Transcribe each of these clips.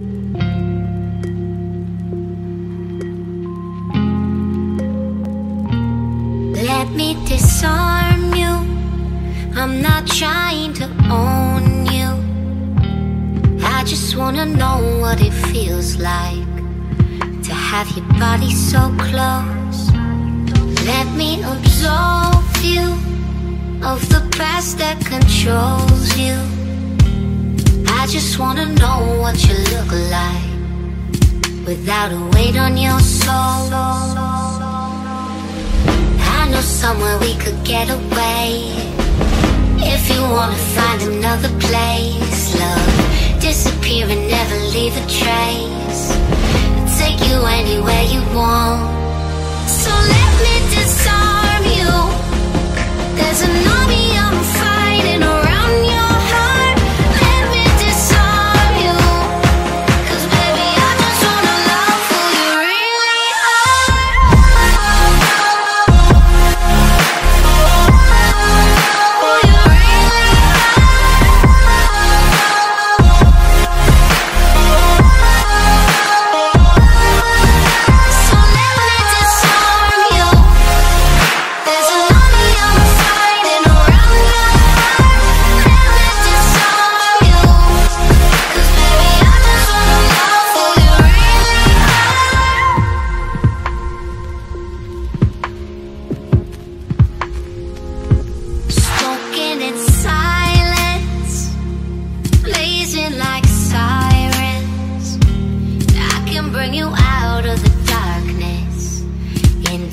Let me disarm you. I'm not trying to own you. I just wanna know what it feels like to have your body so close. Let me absolve you of the past that controls you. I just wanna know what you look like without a weight on your soul. I know somewhere we could get away. If you wanna find another place, love, disappear and never leave a trace.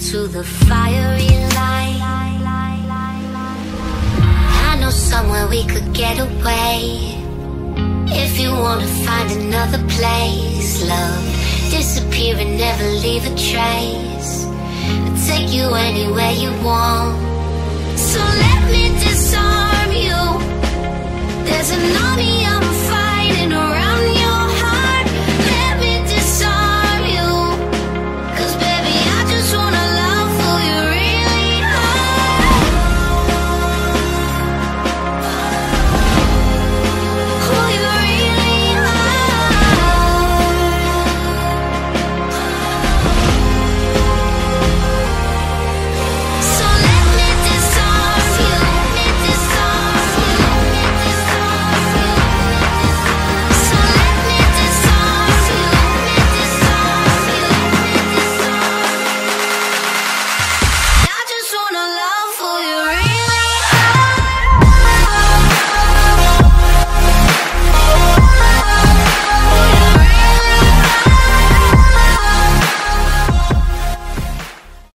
Into the fiery light. I know somewhere we could get away. If you wanna find another place, love, disappear and never leave a trace. I'll take you anywhere you want.